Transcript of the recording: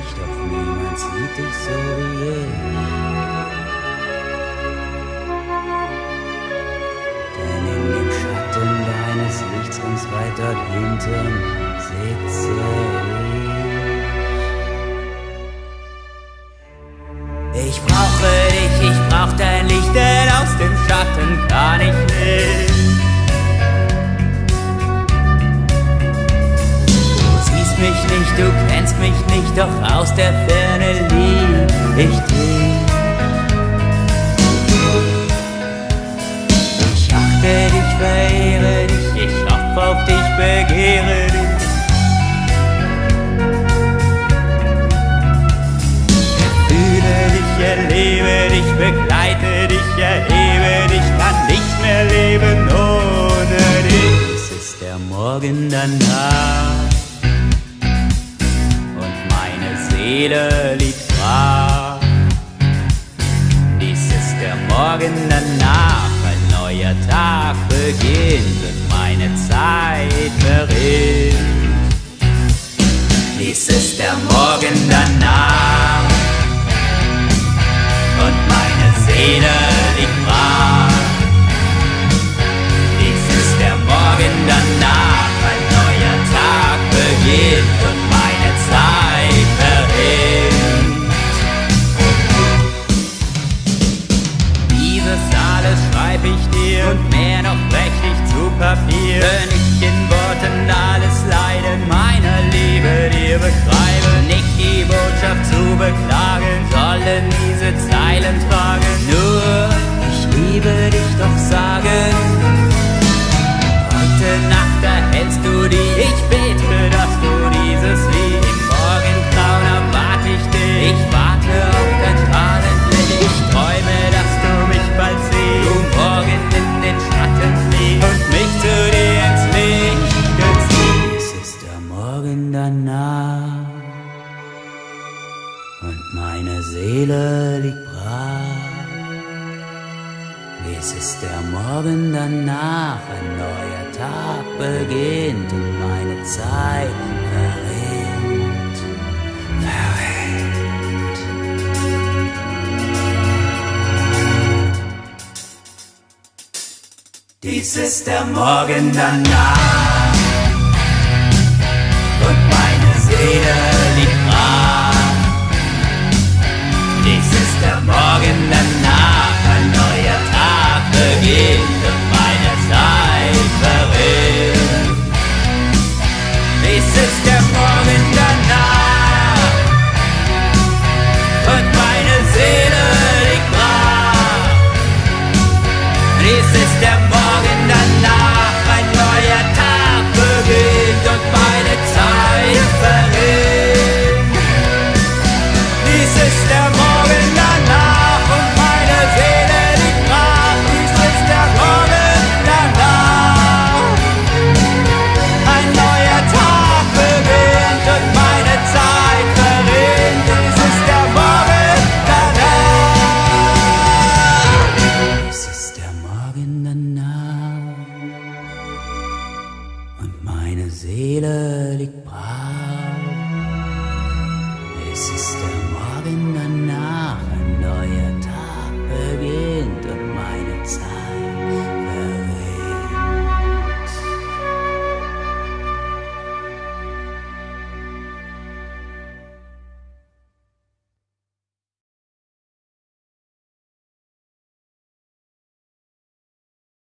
dich, doch niemand sieht dich so wie ich. Denn in dem Schatten deines Lichts ganz weit dort hinten sitze ich. Mich du kennst mich nicht, doch aus der Ferne lieb ich dich. Ich achte dich, verehre dich, ich hoffe auf dich, begehre dich. Fühle dich, erlebe dich, begleite dich, erhebe dich, kann nicht mehr leben ohne dich. Es ist der Morgen danach. Liegt brach. Dies ist der Morgen danach, ein neuer Tag beginnt und meine Zeit verrinnt. Dieses alles schreib ich dir und mehr noch ich zu Papier. Wenn ich in Worten alles Leiden meiner Liebe dir beschreibe, nicht die Botschaft zu beklagen, sollen Liegt brach. Es ist der Morgen danach, ein neuer Tag beginnt und meine Zeit verrinnt, verrinnt. Dies ist der Morgen danach und Tag Wow. Es ist der Morgen danach.